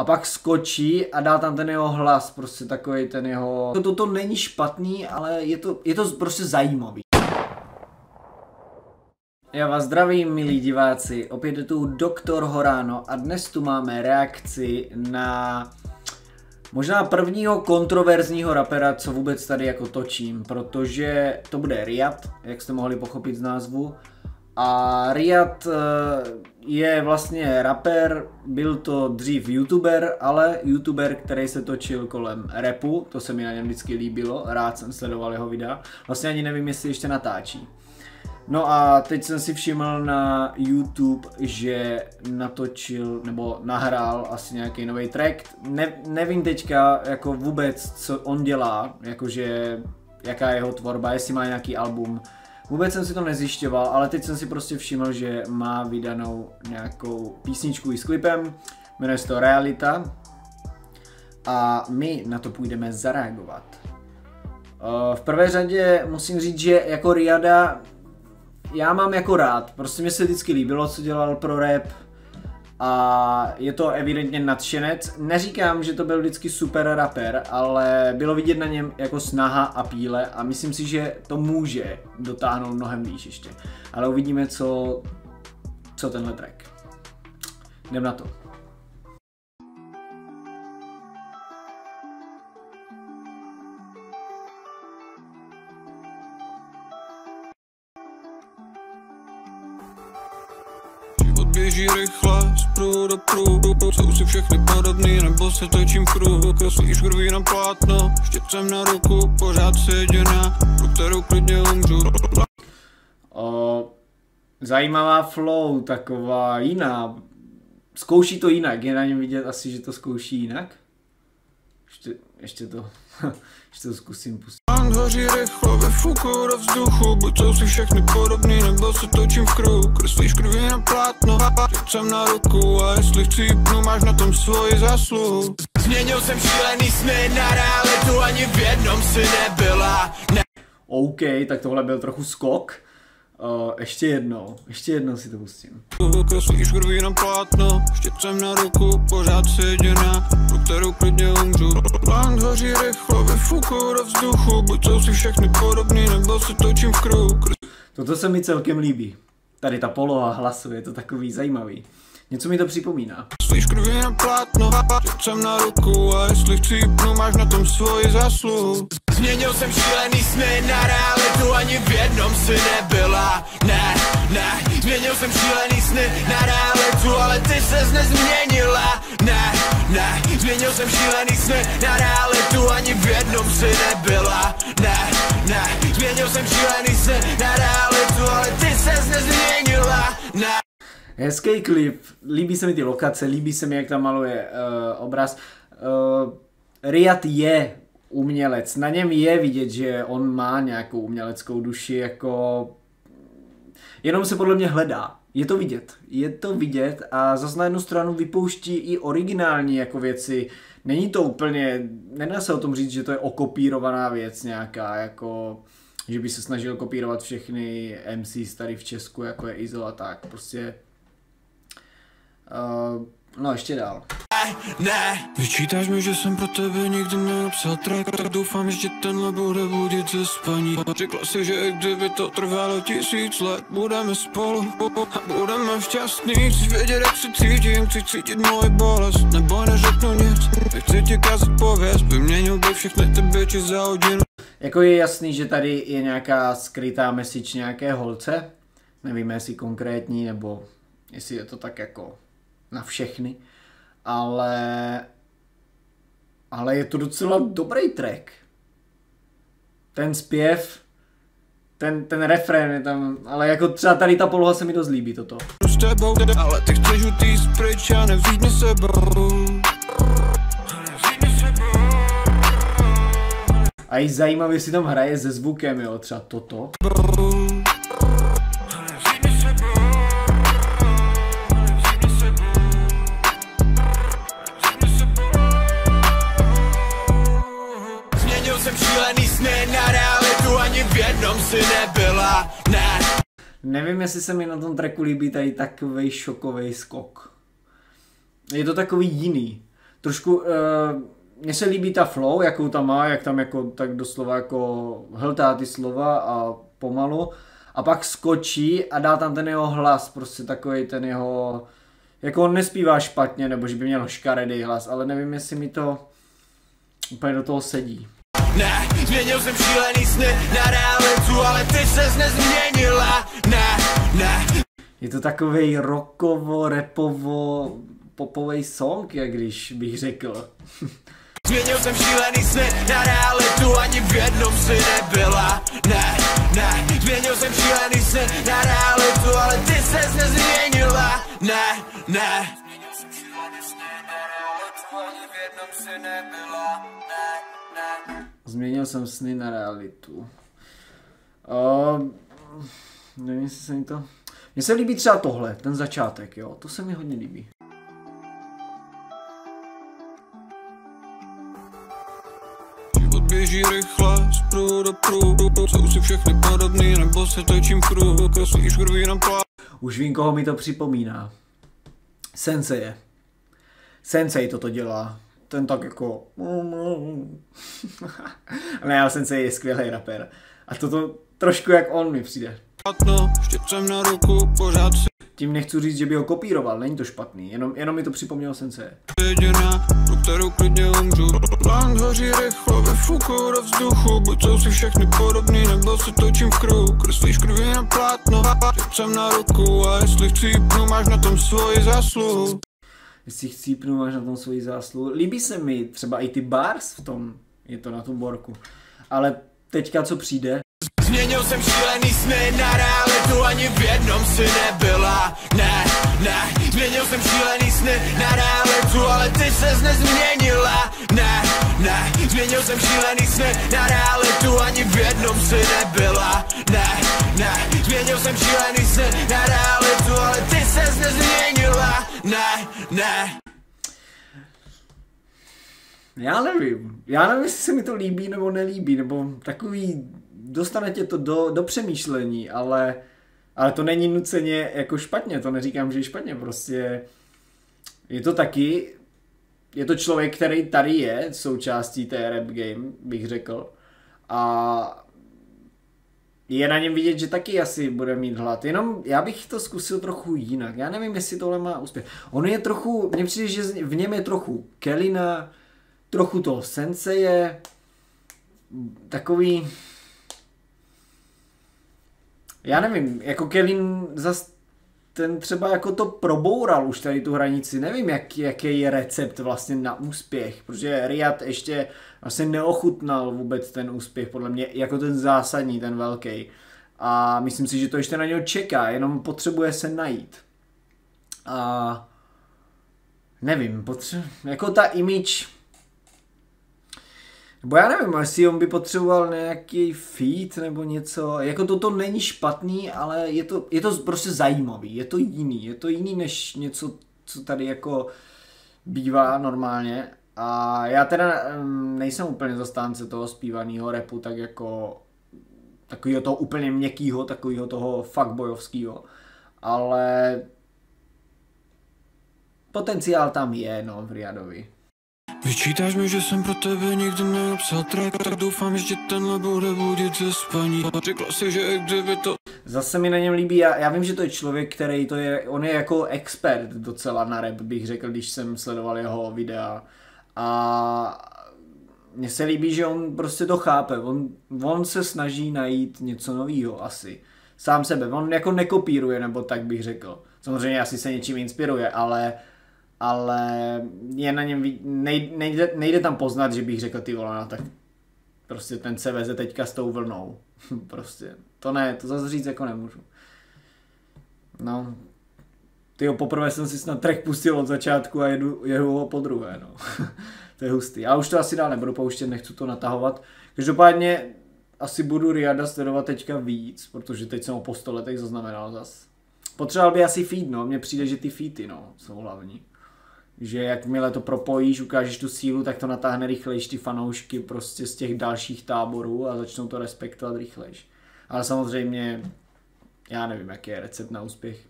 a pak skočí a dá tam ten jeho hlas, prostě takový ten jeho... Toto to není špatný, ale je to, je to prostě zajímavý. Já vás zdravím, milí diváci, opět je tu Doktor Horáno a dnes tu máme reakci na možná prvního kontroverzního rapera, co vůbec tady jako točím, protože to bude Riad, jak jste mohli pochopit z názvu. A Riad eh, je vlastně rapper, byl to dřív youtuber, ale youtuber, který se točil kolem repu, to se mi na něm vždycky líbilo, rád jsem sledoval jeho videa. Vlastně ani nevím, jestli ještě natáčí. No a teď jsem si všiml na YouTube, že natočil nebo nahrál asi nějaký nový track. Ne, nevím teďka jako vůbec, co on dělá, jakože jaká je jeho tvorba, jestli má nějaký album. Vůbec jsem si to nezjišťoval, ale teď jsem si prostě všiml, že má vydanou nějakou písničku i s klipem, jmenuje se to Realita. A my na to půjdeme zareagovat. Eh, v prvé řadě musím říct, že jako Riada já mám jako rád, prostě mi se vždycky líbilo, co dělal pro rap a je to evidentně nadšenec. Neříkám, že to byl vždycky super rapper, ale bylo vidět na něm jako snaha a píle a myslím si, že to může dotáhnout mnohem výš ještě. Ale uvidíme, co, co tenhle track. Jdem na to. Běží rychle z pruhu do pruhu Jsou si všechny podobný nebo se točím v kruhu Kreslíš krví na plátno, štěpcem na ruku Pořád se jediná, pro kterou klidně umřu. O, Zajímavá flow, taková jiná. Zkouší to jinak, je na něm vidět asi, že to zkouší jinak? Ještě, ještě to že to zkusím pustit. Mám hoří rychlo ve fuku do vzduchu, buď jsou si všechny podobný, nebo se točím v kruhu. Kreslíš krví na plátno, jsem na ruku a jestli chcípnu, máš na tom svoji zasluhu. Změnil jsem šílený sny na realitu, ani v jednom si nebyla. Ne- OK, tak tohle byl trochu skok. Uh, ještě jednou, ještě jednou si to pustím. Kterou klidně umřu. Plán hoří rychlo do vzduchu, buď jsou si všechny podobný, nebo se točím v. Toto se mi celkem líbí. Tady ta poloha hlasu, je to takový zajímavý. Něco mi to připomíná. Slyš krví na plátno, jsem na ruku a jestli chcípnu, máš na tom svoji zasluhu. Změnil jsem šílený sny na realitu, ani v jednom si nebyla, ne, ne. Změnil jsem šílený sny na realitu, ale ty ses nezměnila, ne, ne. Změnil jsem šílený sny na realitu, ani v jednom si nebyla, ne, ne. Změnil jsem šílený sny na realitu, ale ty ses nezměnila, ne. Hezký klip, líbí se mi ty lokace, líbí se mi, jak tam maluje uh, obraz. Uh, Riad je umělec, na něm je vidět, že on má nějakou uměleckou duši, jako jenom se podle mě hledá. Je to vidět, je to vidět a zase na jednu stranu vypouští i originální jako věci. Není to úplně, nedá se o tom říct, že to je okopírovaná věc nějaká, jako že by se snažil kopírovat všechny MC tady v Česku, jako je Izo a tak. Prostě Uh, no ještě dál. Ne, Vyčítáš mi, že jsem pro tebe nikdy nenapsal track Tak doufám, že tenhle bude budit ze spaní. Řekla si, že kdyby to trvalo tisíc let Budeme spolu a budeme šťastný Chceš vědět, jak se cítím, chci cítit moje bolest. Nebo neřeknu nic, nechci ti kazat pověst. Vyměnil bych všechny ty bitches za hodinu. Jako je jasný, že tady je nějaká skrytá message nějaké holce? Nevíme, jestli konkrétní, nebo jestli je to tak jako na všechny, ale, ale je to docela dobrý track. Ten zpěv, ten, ten refrén je tam, ale jako třeba tady ta poloha se mi dost líbí toto. S tebou, ale ty chceš utíct pryč a nevzít mě sebou. A i zajímavě si tam hraje se zvukem, jo, třeba toto. jednom Nevím, jestli se mi na tom tracku líbí tady takový šokový skok. Je to takový jiný. trošku, uh, mně se líbí ta flow, jakou tam má, jak tam jako tak doslova jako hltá ty slova a pomalu a pak skočí a dá tam ten jeho hlas, prostě takový ten jeho, jako on nespívá špatně, nebo že by měl škaredý hlas, ale nevím, jestli mi to úplně do toho sedí. Ne, změnil jsem šílený sny na realitu, ale ty ses nezměnila, ne, ne. Je to takový rockovo, repovo, popový song, jak když bych řekl. Změnil jsem šílený sny na realitu, ani v jednom si nebyla, ne, ne. Změnil jsem šílený sny na realitu, ale ty ses nezměnila, ne, ne. Změnil jsem šílený na realitu, ani v jednom si nebyla, ne, ne. Změnil jsem sny na realitu. Uh, nevím, jestli se mi to... Mně se líbí třeba tohle, ten začátek, jo, to se mi hodně líbí. Běží rychle, z pruhu do pruhu Jsou si všechny podobný, nebo se točím v kruhu Kreslíš krví na plá Už vím, koho mi to připomíná. Sensei. Sensei toto dělá. Ten tak jako... ne, ale Sensei je skvělý rapper. A toto trošku jak on mi přijde. Platno, štěpcem na ruku, pořád si Tím nechci říct, že by ho kopíroval, není to špatný, jenom, jenom mi to připomnělo Sensei. jediná, pro kterou klidně umřu Plán hoří rychlo, ve fuku do vzduchu Buď jsou si všechny podobný, nebo se točím v kruhu Kreslíš krví na plátno, štěpcem na ruku A jestli chcípnu, máš na tom svoji zásluhu Jestli chcípnu, máš na tom svoji zásluhu. Líbí se mi třeba i ty bars v tom, je to na tom borku. Ale teďka co přijde, Změnil jsem šílený sny na realitu, ani v jednom si nebyla, ne, ne Změnil jsem šílený sny na realitu, ale ty ses nezměnila, ne, ne Změnil jsem šílený sny na realitu, ani v jednom si nebyla, ne, ne Změnil jsem šílený sny na realitu, ale ty ses nezměnila, ne, ne. Já nevím, já nevím, jestli se mi to líbí nebo nelíbí, nebo takový, dostane tě to do, do přemýšlení, ale, ale to není nuceně jako špatně, to neříkám, že je špatně, prostě je to taky, je to člověk, který tady je součástí té rap game, bych řekl, a je na něm vidět, že taky asi bude mít hlad. Jenom já bych to zkusil trochu jinak. Já nevím, jestli tohle má úspěch. On je trochu, mně přijde, že v něm je trochu Kelina, trochu toho senseje, takový... Já nevím, jako Kevin zas ten třeba jako to proboural už tady tu hranici. Nevím, jak, jaký je recept vlastně na úspěch, protože Riad ještě vlastně neochutnal vůbec ten úspěch, podle mě jako ten zásadní, ten velký. A myslím si, že to ještě na něho čeká, jenom potřebuje se najít. A nevím, potře- jako ta image nebo já nevím, jestli on by potřeboval nějaký feed nebo něco. Jako toto není špatný, ale je to, je to prostě zajímavý. Je to jiný. Je to jiný než něco, co tady jako bývá normálně. A já teda um, nejsem úplně zastánce toho zpívaného repu, tak jako takového toho úplně měkkýho, takového toho fuckboyovského. Ale potenciál tam je, no, v Riadovi. Vyčítáš mi, že jsem pro tebe nikdy neobsal track Tak doufám, že tenhle bude budit ze spaní Řekla si, že kdyby to Zase mi na něm líbí, já, já vím, že to je člověk, který to je, on je jako expert docela na rap, bych řekl, když jsem sledoval jeho videa. A mně se líbí, že on prostě to chápe, on, on se snaží najít něco nového asi. Sám sebe, on jako nekopíruje, nebo tak bych řekl. Samozřejmě asi se něčím inspiruje, ale ale je na něm, nejde, nejde, nejde tam poznat, že bych řekl ty vole, no, tak prostě ten se veze teďka s tou vlnou. prostě, to ne, to zase říct jako nemůžu. No, ty poprvé jsem si snad track pustil od začátku a jedu, jedu ho po druhé, no. to je hustý. Já už to asi dál nebudu pouštět, nechci to natahovat. Každopádně asi budu Riada sledovat teďka víc, protože teď jsem ho po 100 letech zaznamenal zas. Potřeboval by asi feed, no. Mně přijde, že ty feedy, no, jsou hlavní že jakmile to propojíš, ukážeš tu sílu, tak to natáhne rychlejš ty fanoušky prostě z těch dalších táborů a začnou to respektovat rychlejš. Ale samozřejmě já nevím, jaký je recept na úspěch.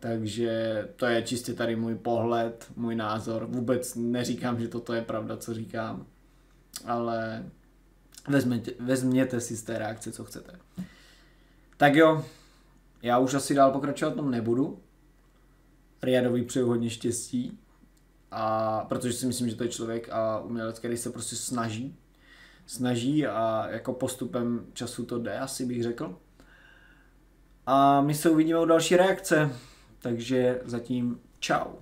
Takže to je čistě tady můj pohled, můj názor. Vůbec neříkám, že toto je pravda, co říkám. Ale vezměte, vezměte si z té reakce, co chcete. Tak jo, já už asi dál pokračovat tom nebudu. Riadovi přeju hodně štěstí. A protože si myslím, že to je člověk a umělec, který se prostě snaží. Snaží a jako postupem času to jde, asi bych řekl. A my se uvidíme u další reakce. Takže zatím čau.